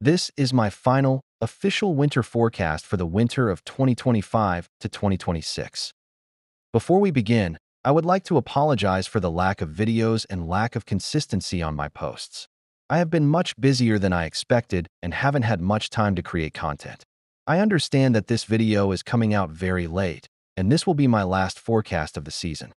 This is my final official winter forecast for the winter of 2025 to 2026. Before we begin, I would like to apologize for the lack of videos and lack of consistency on my posts. I have been much busier than I expected and haven't had much time to create content. I understand that this video is coming out very late, and this will be my last forecast of the season.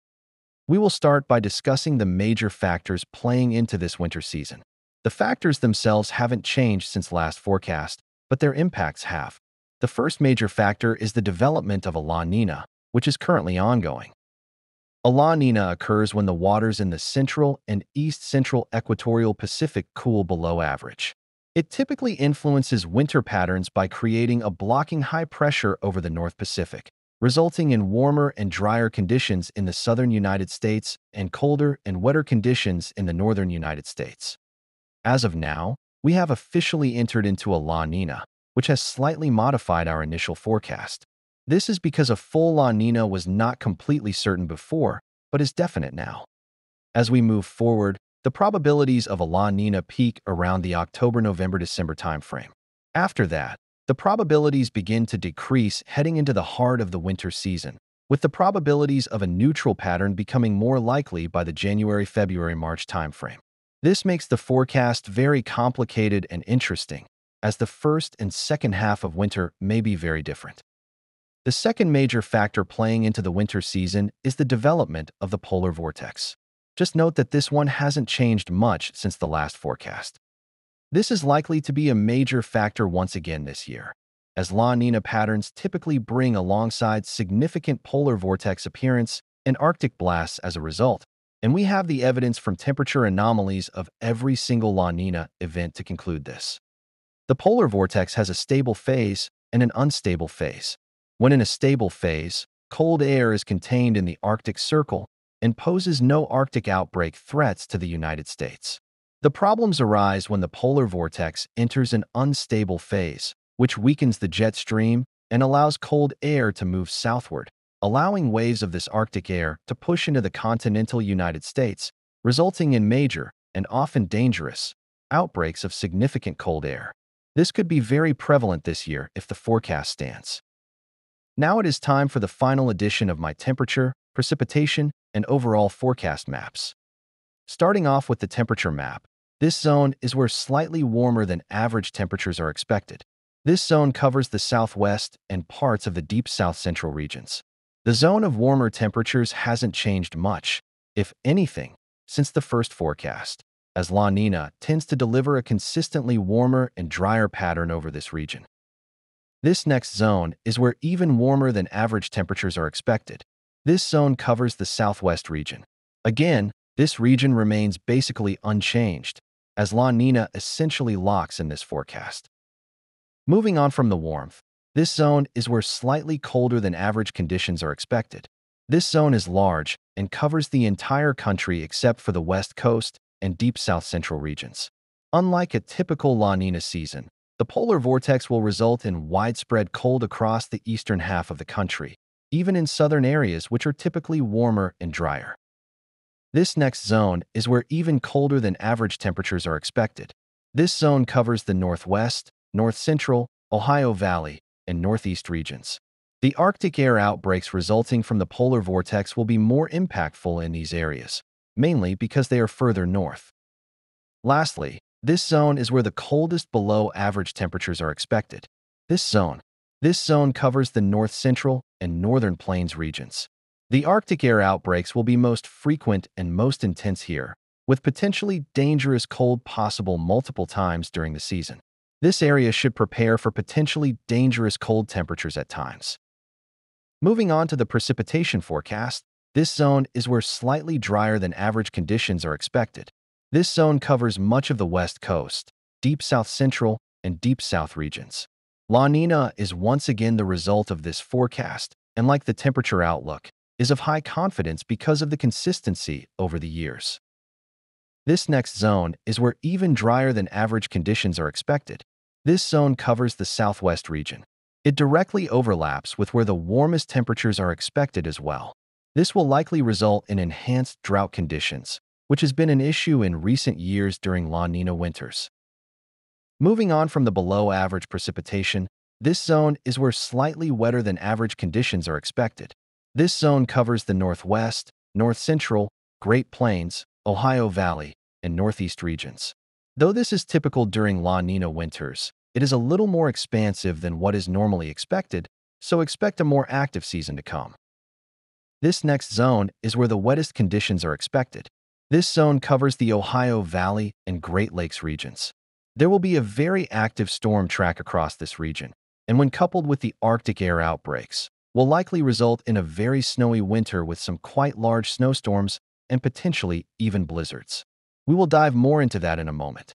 We will start by discussing the major factors playing into this winter season. The factors themselves haven't changed since last forecast, but their impacts have. The first major factor is the development of a La Nina, which is currently ongoing. A La Nina occurs when the waters in the central and east-central equatorial Pacific cool below average. It typically influences winter patterns by creating a blocking high pressure over the North Pacific, resulting in warmer and drier conditions in the southern United States and colder and wetter conditions in the northern United States. As of now, we have officially entered into a La Nina, which has slightly modified our initial forecast. This is because a full La Nina was not completely certain before, but is definite now. As we move forward, the probabilities of a La Nina peak around the October-November-December timeframe. After that, the probabilities begin to decrease heading into the heart of the winter season, with the probabilities of a neutral pattern becoming more likely by the January-February-March timeframe. This makes the forecast very complicated and interesting, as the first and second half of winter may be very different. The second major factor playing into the winter season is the development of the polar vortex. Just note that this one hasn't changed much since the last forecast. This is likely to be a major factor once again this year, as La Nina patterns typically bring alongside significant polar vortex appearance and Arctic blasts as a result, and we have the evidence from temperature anomalies of every single La Nina event to conclude this. The polar vortex has a stable phase and an unstable phase. When in a stable phase, cold air is contained in the Arctic Circle and poses no Arctic outbreak threats to the United States. The problems arise when the polar vortex enters an unstable phase, which weakens the jet stream and allows cold air to move southward, allowing waves of this Arctic air to push into the continental United States, resulting in major, and often dangerous, outbreaks of significant cold air. This could be very prevalent this year if the forecast stands. Now it is time for the final edition of my temperature, precipitation, and overall forecast maps. Starting off with the temperature map, this zone is where slightly warmer than average temperatures are expected. This zone covers the southwest and parts of the deep south-central regions. The zone of warmer temperatures hasn't changed much, if anything, since the first forecast, as La Nina tends to deliver a consistently warmer and drier pattern over this region. This next zone is where even warmer than average temperatures are expected. This zone covers the southwest region. Again, this region remains basically unchanged, as La Nina essentially locks in this forecast. Moving on from the warmth, this zone is where slightly colder than average conditions are expected. This zone is large and covers the entire country except for the west coast and deep south-central regions. Unlike a typical La Nina season, the polar vortex will result in widespread cold across the eastern half of the country, even in southern areas which are typically warmer and drier. This next zone is where even colder than average temperatures are expected. This zone covers the northwest, north-central, Ohio Valley, and northeast regions. The Arctic air outbreaks resulting from the polar vortex will be more impactful in these areas, mainly because they are further north. Lastly, this zone is where the coldest below average temperatures are expected. This zone, this zone covers the north central and northern plains regions. The Arctic air outbreaks will be most frequent and most intense here, with potentially dangerous cold possible multiple times during the season. This area should prepare for potentially dangerous cold temperatures at times. Moving on to the precipitation forecast, this zone is where slightly drier than average conditions are expected. This zone covers much of the west coast, deep south central, and deep south regions. La Nina is once again the result of this forecast, and like the temperature outlook, is of high confidence because of the consistency over the years. This next zone is where even drier than average conditions are expected. This zone covers the southwest region. It directly overlaps with where the warmest temperatures are expected as well. This will likely result in enhanced drought conditions, which has been an issue in recent years during La Nina winters. Moving on from the below average precipitation, this zone is where slightly wetter than average conditions are expected. This zone covers the northwest, north central, Great Plains, Ohio Valley, and Northeast regions. Though this is typical during La Nina winters, it is a little more expansive than what is normally expected, so expect a more active season to come. This next zone is where the wettest conditions are expected. This zone covers the Ohio Valley and Great Lakes regions. There will be a very active storm track across this region, and when coupled with the Arctic air outbreaks, will likely result in a very snowy winter with some quite large snowstorms and potentially even blizzards. We will dive more into that in a moment.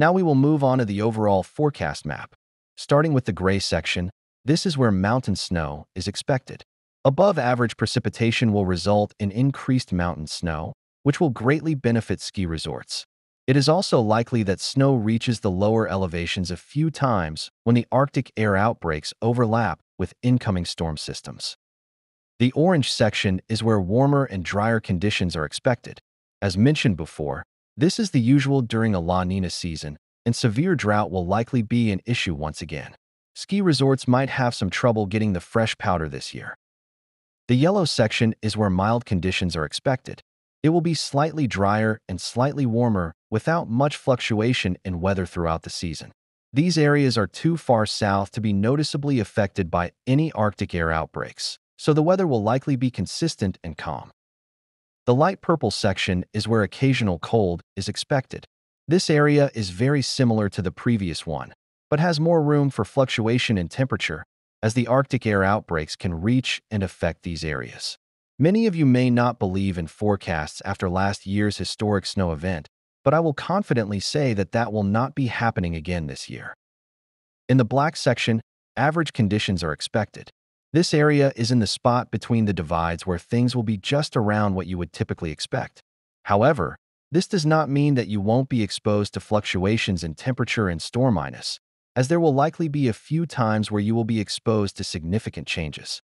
Now we will move on to the overall forecast map. Starting with the gray section, this is where mountain snow is expected. Above average precipitation will result in increased mountain snow, which will greatly benefit ski resorts. It is also likely that snow reaches the lower elevations a few times when the Arctic air outbreaks overlap with incoming storm systems. The orange section is where warmer and drier conditions are expected. As mentioned before, this is the usual during a La Nina season, and severe drought will likely be an issue once again. Ski resorts might have some trouble getting the fresh powder this year. The yellow section is where mild conditions are expected. It will be slightly drier and slightly warmer without much fluctuation in weather throughout the season. These areas are too far south to be noticeably affected by any Arctic air outbreaks, so the weather will likely be consistent and calm. The light purple section is where occasional cold is expected. This area is very similar to the previous one, but has more room for fluctuation in temperature as the Arctic air outbreaks can reach and affect these areas. Many of you may not believe in forecasts after last year's historic snow event, but I will confidently say that that will not be happening again this year. In the black section, average conditions are expected. This area is in the spot between the divides where things will be just around what you would typically expect. However, this does not mean that you won't be exposed to fluctuations in temperature and storm minus, as there will likely be a few times where you will be exposed to significant changes.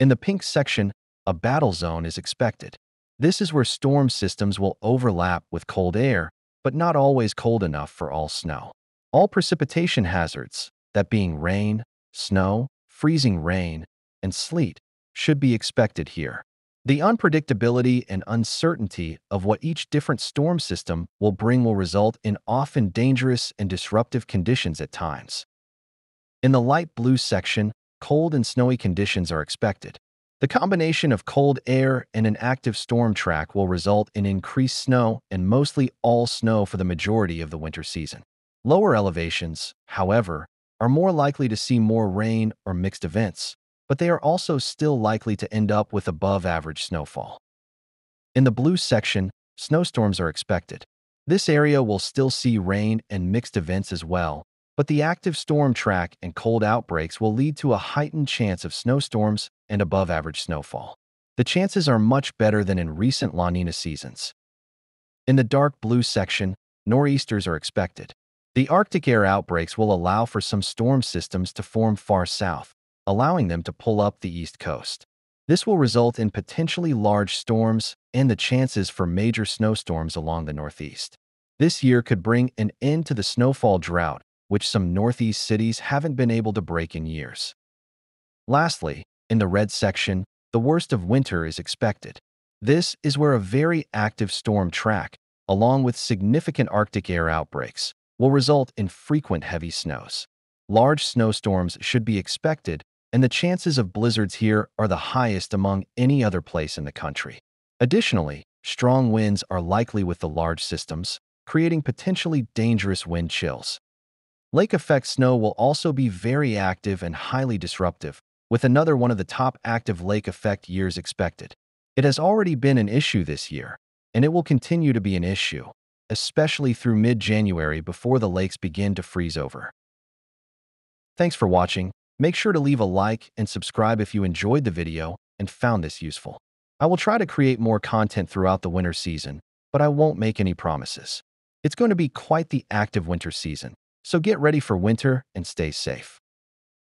In the pink section, a battle zone is expected. This is where storm systems will overlap with cold air, but not always cold enough for all snow. All precipitation hazards, that being rain, snow, freezing rain, and sleet, should be expected here. The unpredictability and uncertainty of what each different storm system will bring will result in often dangerous and disruptive conditions at times. In the light blue section, cold and snowy conditions are expected. The combination of cold air and an active storm track will result in increased snow and mostly all snow for the majority of the winter season. Lower elevations, however, are more likely to see more rain or mixed events, but they are also still likely to end up with above average snowfall. In the blue section, snowstorms are expected. This area will still see rain and mixed events as well, but the active storm track and cold outbreaks will lead to a heightened chance of snowstorms and above average snowfall. The chances are much better than in recent La Nina seasons. In the dark blue section, nor'easters are expected. The Arctic air outbreaks will allow for some storm systems to form far south, allowing them to pull up the east coast. This will result in potentially large storms and the chances for major snowstorms along the northeast. This year could bring an end to the snowfall drought which some Northeast cities haven't been able to break in years. Lastly, in the red section, the worst of winter is expected. This is where a very active storm track, along with significant Arctic air outbreaks, will result in frequent heavy snows. Large snowstorms should be expected, and the chances of blizzards here are the highest among any other place in the country. Additionally, strong winds are likely with the large systems, creating potentially dangerous wind chills. Lake effect snow will also be very active and highly disruptive, with another one of the top active lake effect years expected. It has already been an issue this year, and it will continue to be an issue, especially through mid-January before the lakes begin to freeze over. Thanks for watching. Make sure to leave a like and subscribe if you enjoyed the video and found this useful. I will try to create more content throughout the winter season, but I won't make any promises. It's going to be quite the active winter season, so get ready for winter and stay safe.